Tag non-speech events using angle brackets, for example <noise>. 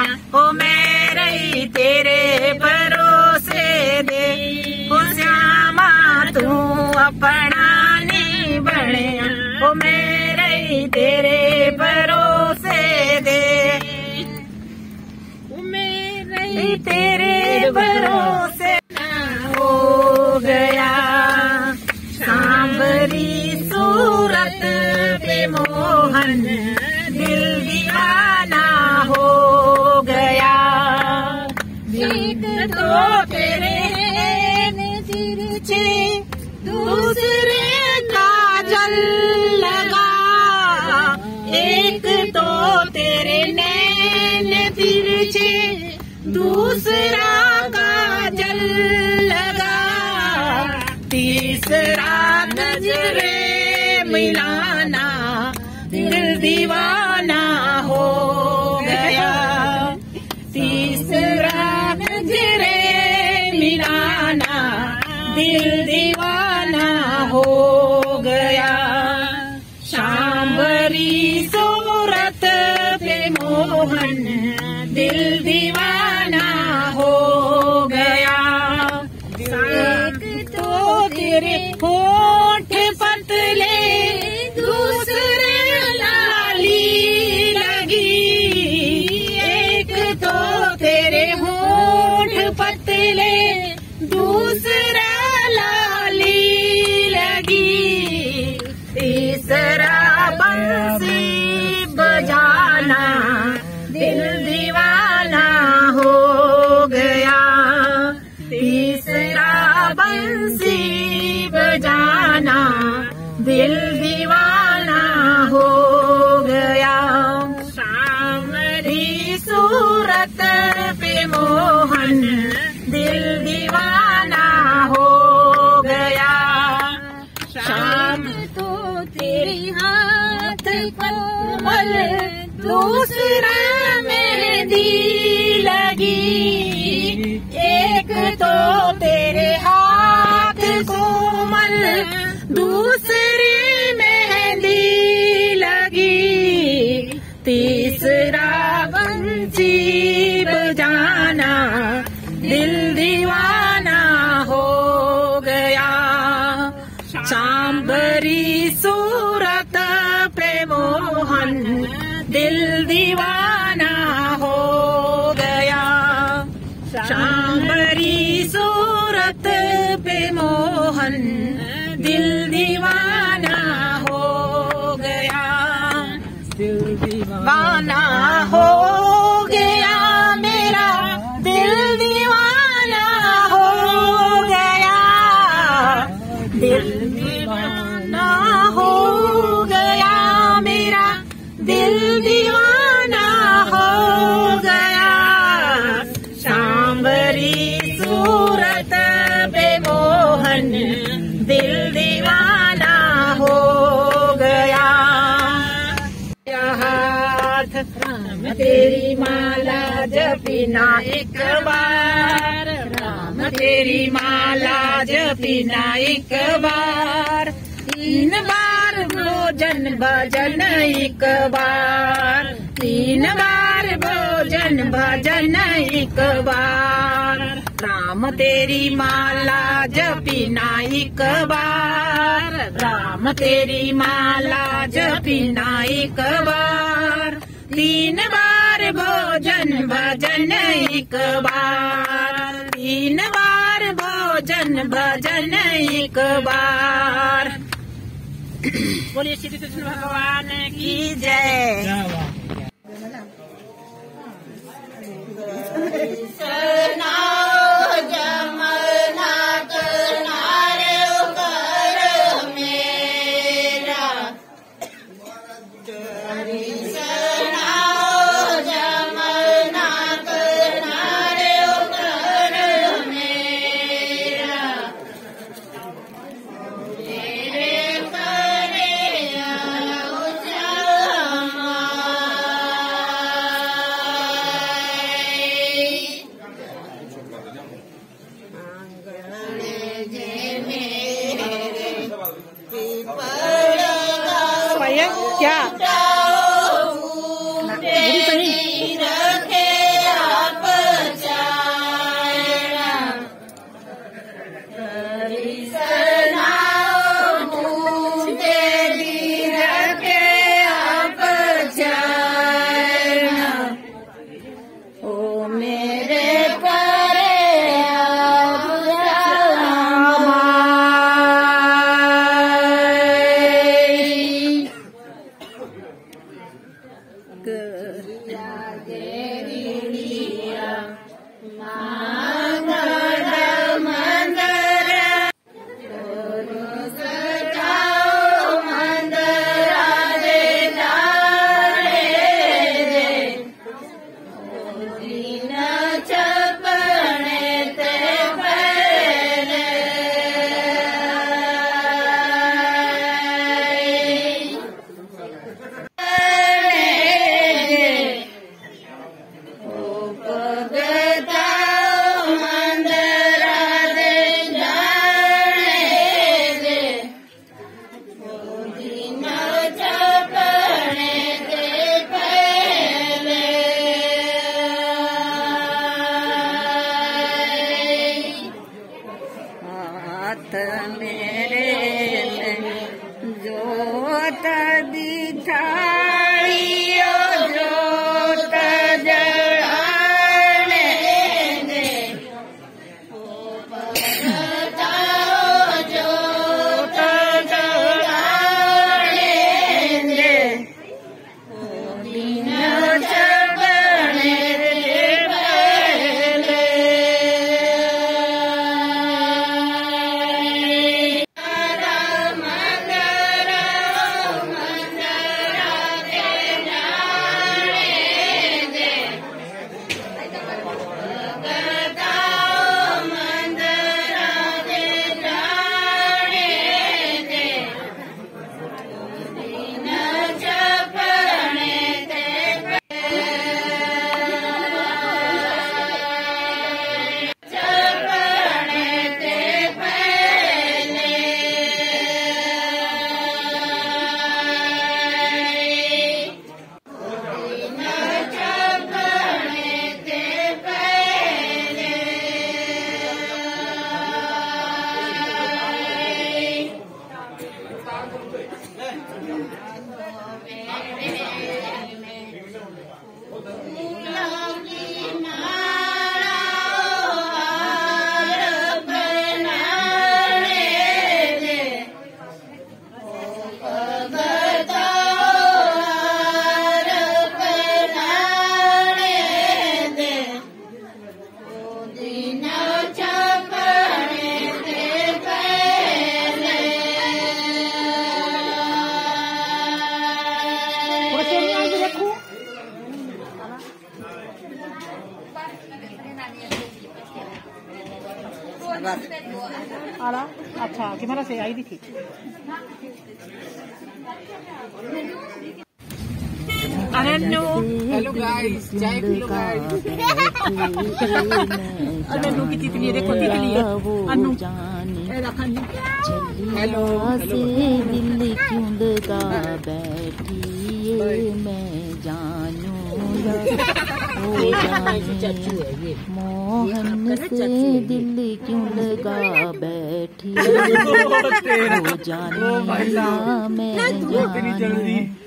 बढ़िया ओ मैं रही तेरे भरोसे दे। ओ श्यामा, तू अपना नहीं बने ओ मैं रही तेरे भरोसे दे। ओ मैं रही तेरे एक तो दिल दीवाना हो गया। शाम्बरी सूरत पे मोहन, दिल दीवाना हो गया। एक तो तेरे होठ बंसी बजाना दिल दीवाना हो गया। तीसरा बंसी बजाना दिल दूसरा मेहंदी लगी। एक तो तेरे हाथ कोमल दूसरी मेहंदी लगी। तीसरा बंसी मोहन तेरी माला जपीना एक बार। राम, तेरी माला जपीना एक बार। तीन बार भोजन भजन एक बार। तीन बार भोजन भजन एक बार। राम, तेरी माला जपीना एक बार। राम, तेरी माला जपीना एक बार। तीन बार भोजन भजन एक बार। तीन बार भोजन भजन एक बार। बोलिए श्री कृष्ण भगवान की की जय time अच्छा से आई भी थी हेलो गाइस चाय पी लो गाइस Ananu <laughs> की तितली देखो तितली अनु हेलो से दिल क्यों लगा बैठी ये मैं जानू <laughs> हो जाने मोहन से दिल क्यों लगा बैठी हो जाने मैं जानू